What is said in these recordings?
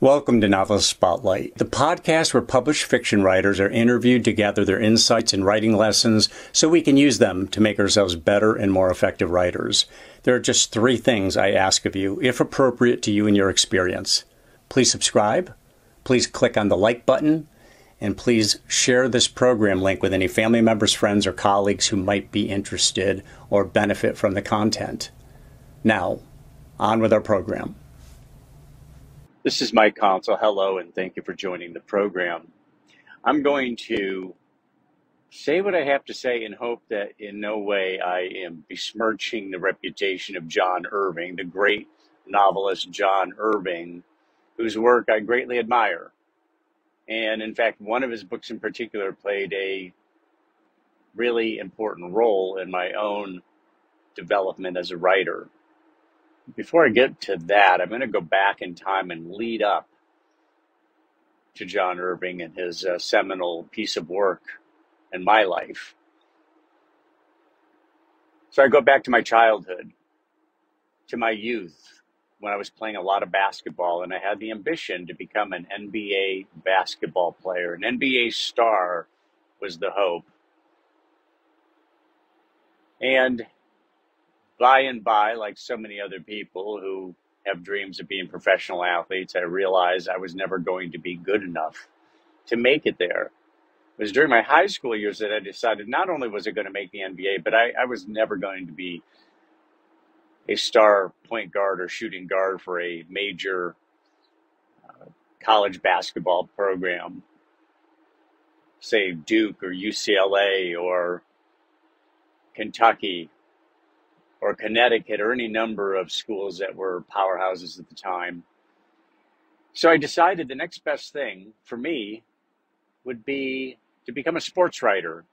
Welcome to Novelist Spotlight, the podcast where published fiction writers are interviewed to gather their insights and writing lessons so we can use them to make ourselves better and more effective writers. There are just three things I ask of you, if appropriate to you and your experience. Please subscribe, please click on the like button, and please share this program link with any family members, friends, or colleagues who might be interested or benefit from the content. Now, on with our program. This is Mike Consol. Hello, and thank you for joining the program. I'm going to say what I have to say and hope that in no way I am besmirching the reputation of John Irving, the great novelist John Irving, whose work I greatly admire. And in fact, one of his books in particular played a really important role in my own development as a writer before I get to that, I'm going to go back in time and lead up to John Irving and his uh, seminal piece of work in my life. So I go back to my childhood, to my youth, when I was playing a lot of basketball, and I had the ambition to become an NBA basketball player. An NBA star was the hope. And by and by, like so many other people who have dreams of being professional athletes, I realized I was never going to be good enough to make it there. It was during my high school years that I decided not only was I going to make the NBA, but I, I was never going to be a star point guard or shooting guard for a major uh, college basketball program, say Duke or UCLA or Kentucky or Connecticut or any number of schools that were powerhouses at the time. So I decided the next best thing for me would be to become a sports writer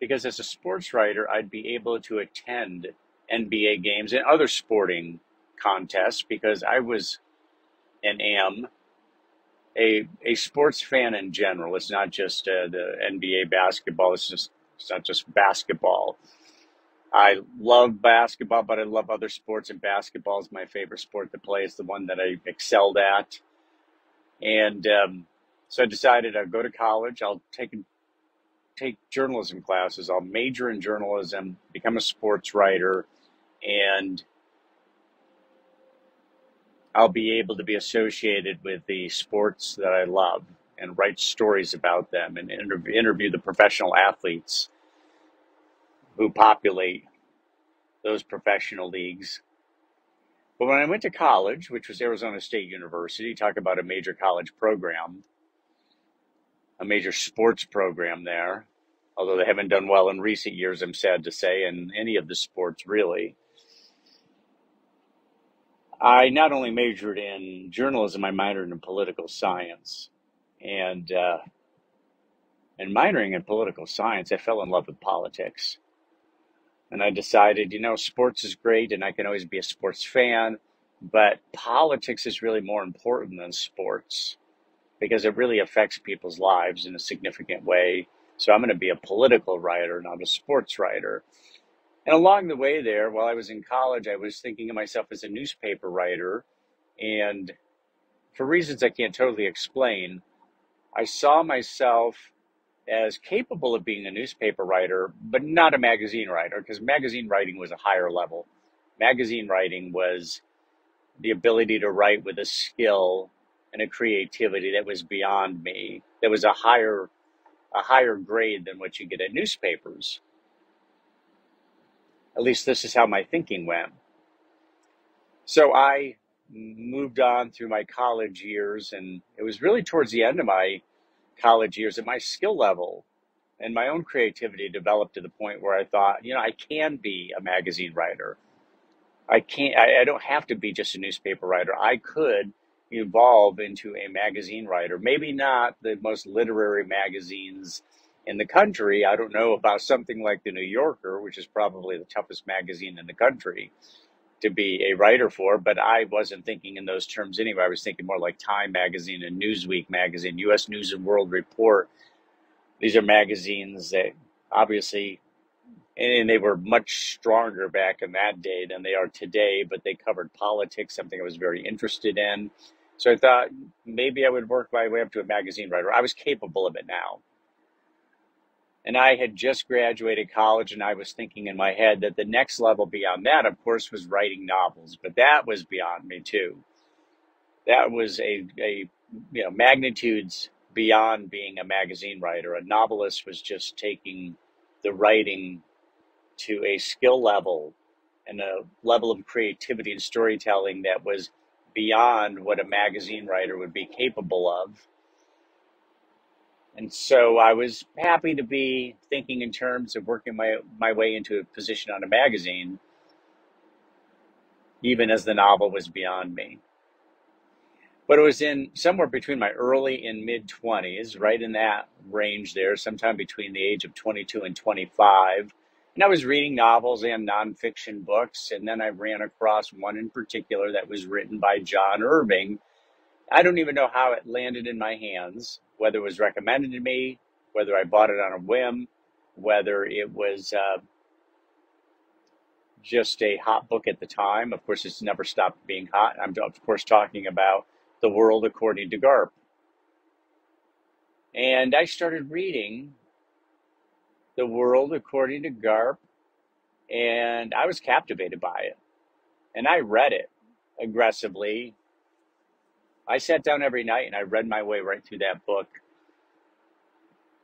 because as a sports writer, I'd be able to attend NBA games and other sporting contests because I was and am a, a sports fan in general. It's not just uh, the NBA basketball. It's just it's not just basketball. I love basketball, but I love other sports, and basketball is my favorite sport to play. It's the one that I excelled at. And um, so I decided I'd go to college. I'll take take journalism classes. I'll major in journalism, become a sports writer, and I'll be able to be associated with the sports that I love and write stories about them and interview, interview the professional athletes who populate those professional leagues. But when I went to college, which was Arizona State University, talk about a major college program, a major sports program there, although they haven't done well in recent years, I'm sad to say, in any of the sports really. I not only majored in journalism, I minored in political science. And uh, in minoring in political science, I fell in love with politics. And I decided, you know, sports is great and I can always be a sports fan, but politics is really more important than sports because it really affects people's lives in a significant way. So I'm going to be a political writer, not a sports writer. And along the way there, while I was in college, I was thinking of myself as a newspaper writer. And for reasons I can't totally explain, I saw myself as capable of being a newspaper writer, but not a magazine writer, because magazine writing was a higher level. Magazine writing was the ability to write with a skill and a creativity that was beyond me. That was a higher a higher grade than what you get at newspapers. At least this is how my thinking went. So I moved on through my college years and it was really towards the end of my college years that my skill level and my own creativity developed to the point where I thought, you know, I can be a magazine writer. I can't, I, I don't have to be just a newspaper writer. I could evolve into a magazine writer. Maybe not the most literary magazines in the country. I don't know about something like the New Yorker, which is probably the toughest magazine in the country to be a writer for, but I wasn't thinking in those terms anyway. I was thinking more like Time Magazine and Newsweek Magazine, U.S. News and World Report. These are magazines that obviously, and they were much stronger back in that day than they are today, but they covered politics, something I was very interested in. So I thought maybe I would work my way up to a magazine writer. I was capable of it now. And I had just graduated college, and I was thinking in my head that the next level beyond that, of course, was writing novels. But that was beyond me, too. That was a, a you know, magnitudes beyond being a magazine writer. A novelist was just taking the writing to a skill level and a level of creativity and storytelling that was beyond what a magazine writer would be capable of. And so I was happy to be thinking in terms of working my, my way into a position on a magazine, even as the novel was beyond me. But it was in somewhere between my early and mid 20s, right in that range there, sometime between the age of 22 and 25. And I was reading novels and nonfiction books. And then I ran across one in particular that was written by John Irving. I don't even know how it landed in my hands, whether it was recommended to me, whether I bought it on a whim, whether it was uh, just a hot book at the time. Of course, it's never stopped being hot. I'm, of course, talking about The World According to Garp. And I started reading The World According to Garp, and I was captivated by it. And I read it aggressively. I sat down every night and I read my way right through that book.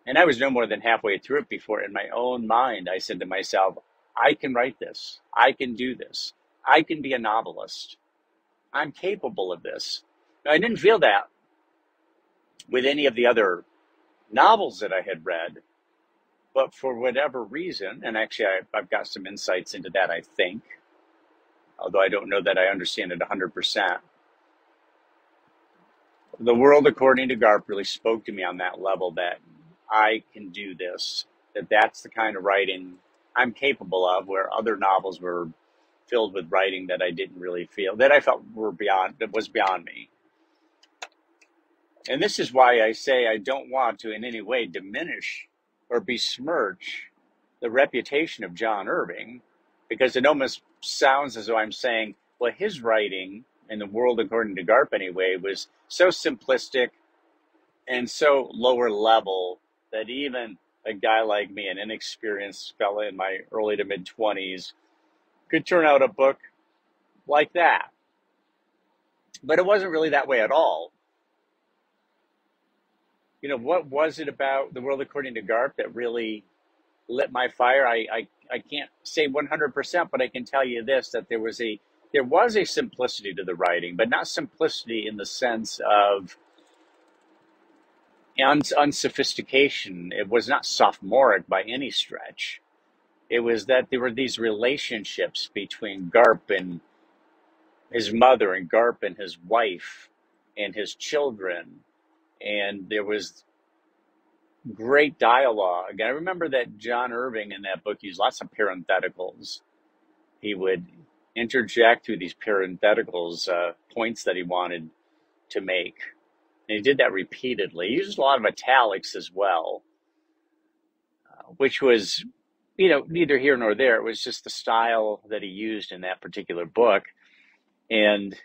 And I was no more than halfway through it before, in my own mind, I said to myself, I can write this. I can do this. I can be a novelist. I'm capable of this. Now, I didn't feel that with any of the other novels that I had read, but for whatever reason, and actually I, I've got some insights into that, I think, although I don't know that I understand it 100%. The world according to Garp really spoke to me on that level that I can do this, that that's the kind of writing I'm capable of, where other novels were filled with writing that I didn't really feel, that I felt were beyond, that was beyond me. And this is why I say I don't want to in any way diminish or besmirch the reputation of John Irving, because it almost sounds as though I'm saying, well, his writing in the world according to Garp anyway was so simplistic and so lower level that even a guy like me, an inexperienced fella in my early to mid 20s, could turn out a book like that. But it wasn't really that way at all you know, what was it about the world according to Garp that really lit my fire? I, I, I can't say 100%, but I can tell you this, that there was a, there was a simplicity to the writing, but not simplicity in the sense of uns- unsophistication. It was not sophomoric by any stretch. It was that there were these relationships between Garp and his mother and Garp and his wife and his children and there was great dialogue. I remember that John Irving in that book used lots of parentheticals. He would interject through these parentheticals uh, points that he wanted to make. And he did that repeatedly. He used a lot of italics as well, uh, which was, you know, neither here nor there. It was just the style that he used in that particular book. And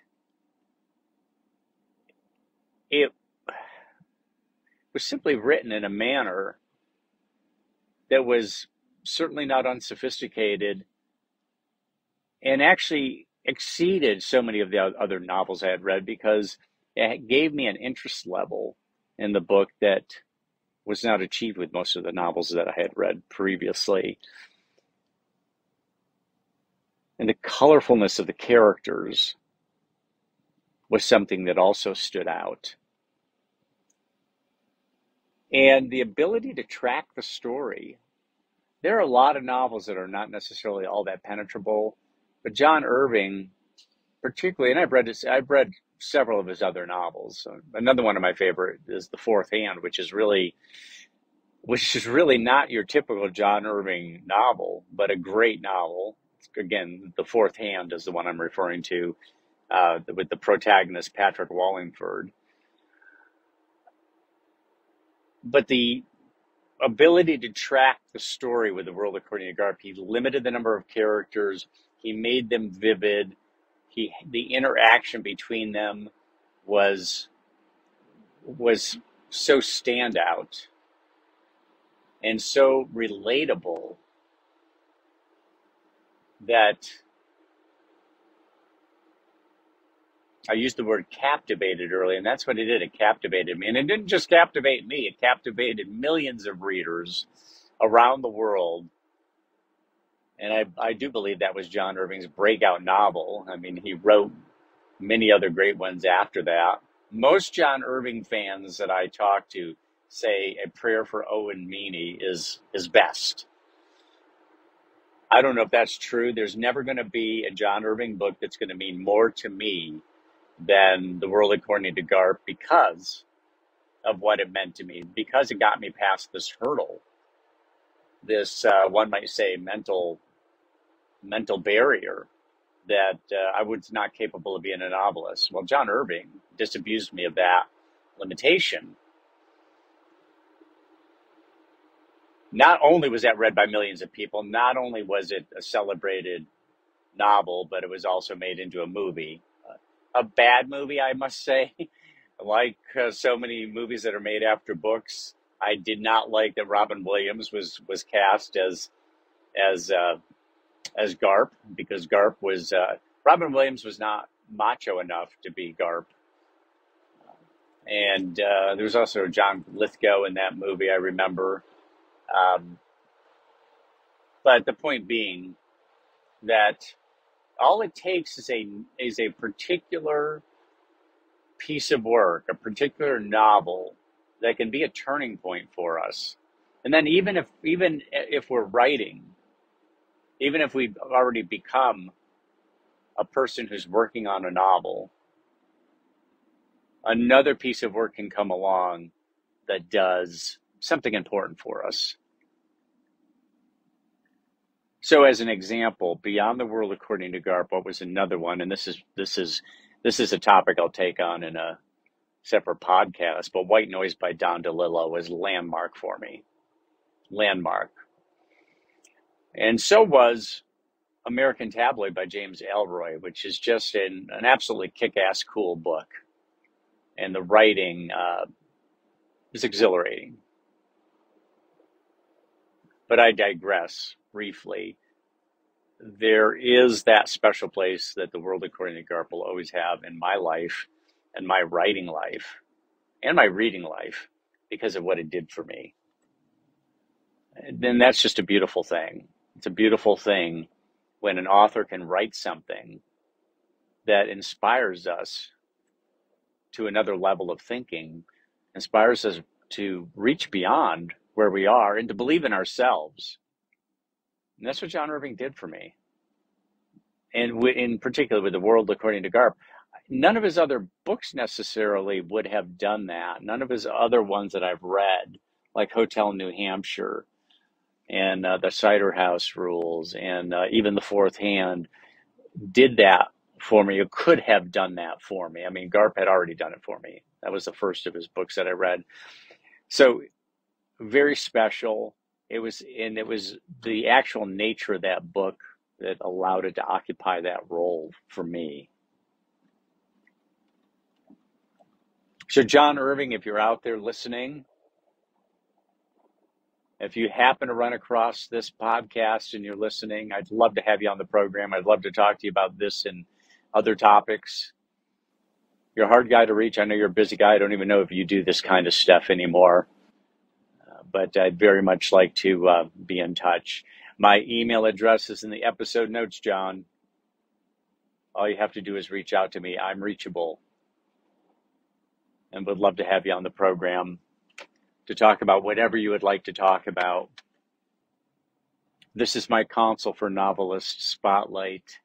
it was simply written in a manner that was certainly not unsophisticated and actually exceeded so many of the other novels I had read because it gave me an interest level in the book that was not achieved with most of the novels that I had read previously. And the colorfulness of the characters was something that also stood out and the ability to track the story. There are a lot of novels that are not necessarily all that penetrable, but John Irving, particularly, and I've read this, I've read several of his other novels. Another one of my favorite is The Fourth Hand, which is really, which is really not your typical John Irving novel, but a great novel. Again, The Fourth Hand is the one I'm referring to, uh, with the protagonist Patrick Wallingford but the ability to track the story with the world according to Garp, he limited the number of characters. He made them vivid. He the interaction between them was was so standout and so relatable that I used the word captivated early, and that's what it did. It captivated me. And it didn't just captivate me, it captivated millions of readers around the world. And I, I do believe that was John Irving's breakout novel. I mean, he wrote many other great ones after that. Most John Irving fans that I talk to say A Prayer for Owen Meany is his best. I don't know if that's true. There's never going to be a John Irving book that's going to mean more to me than The World According to Garp because of what it meant to me, because it got me past this hurdle, this uh, one might say mental mental barrier that uh, I was not capable of being a novelist. Well, John Irving disabused me of that limitation. Not only was that read by millions of people, not only was it a celebrated novel, but it was also made into a movie. A bad movie, I must say. like uh, so many movies that are made after books, I did not like that Robin Williams was was cast as as uh, as Garp because Garp was uh, Robin Williams was not macho enough to be Garp, and uh, there was also John Lithgow in that movie. I remember, um, but the point being that all it takes is a is a particular piece of work, a particular novel that can be a turning point for us. And then even if even if we're writing even if we've already become a person who's working on a novel, another piece of work can come along that does something important for us. So, as an example, beyond the world according to Garp, what was another one? And this is this is this is a topic I'll take on in a separate podcast. But White Noise by Don DeLillo was landmark for me. Landmark. And so was American Tabloid by James Ellroy, which is just an, an absolutely kick ass cool book. And the writing uh, is exhilarating. But I digress briefly. There is that special place that the world according to Garp will always have in my life and my writing life and my reading life because of what it did for me. And that's just a beautiful thing. It's a beautiful thing when an author can write something that inspires us to another level of thinking, inspires us to reach beyond where we are and to believe in ourselves. And that's what John Irving did for me. And in particular with The World According to Garp, none of his other books necessarily would have done that. None of his other ones that I've read, like Hotel New Hampshire and uh, the cider house rules and uh, even the fourth hand did that for me or could have done that for me. I mean garp had already done it for me. That was the first of his books that i read. So very special. It was and it was the actual nature of that book that allowed it to occupy that role for me so john irving if you're out there listening if you happen to run across this podcast and you're listening, I'd love to have you on the program. I'd love to talk to you about this and other topics. You're a hard guy to reach. I know you're a busy guy. I don't even know if you do this kind of stuff anymore. Uh, but I'd very much like to uh, be in touch. My email address is in the episode notes, John. All you have to do is reach out to me. I'm reachable and would love to have you on the program to talk about whatever you would like to talk about. This is Mike Consol for Novelist Spotlight.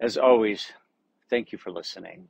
As always, thank you for listening.